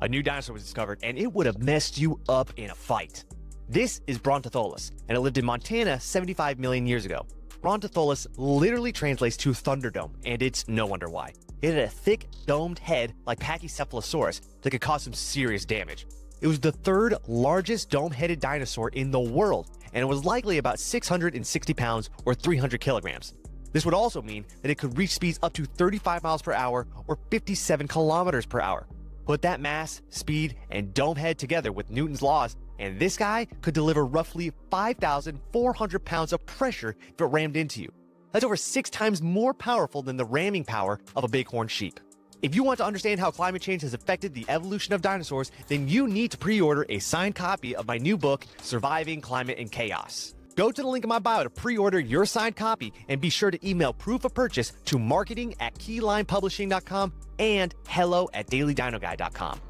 a new dinosaur was discovered and it would have messed you up in a fight. This is Brontotholus, and it lived in Montana 75 million years ago. Brontotholus literally translates to Thunderdome, and it's no wonder why. It had a thick, domed head like Pachycephalosaurus that could cause some serious damage. It was the third largest dome headed dinosaur in the world, and it was likely about 660 pounds or 300 kilograms. This would also mean that it could reach speeds up to 35 miles per hour or 57 kilometers per hour. Put that mass, speed, and dome head together with Newton's laws, and this guy could deliver roughly 5,400 pounds of pressure if it rammed into you. That's over six times more powerful than the ramming power of a bighorn sheep. If you want to understand how climate change has affected the evolution of dinosaurs, then you need to pre order a signed copy of my new book, Surviving Climate and Chaos. Go to the link in my bio to pre order your signed copy and be sure to email proof of purchase to marketing at keylimepublishing.com and hello at dailydinoguy.com.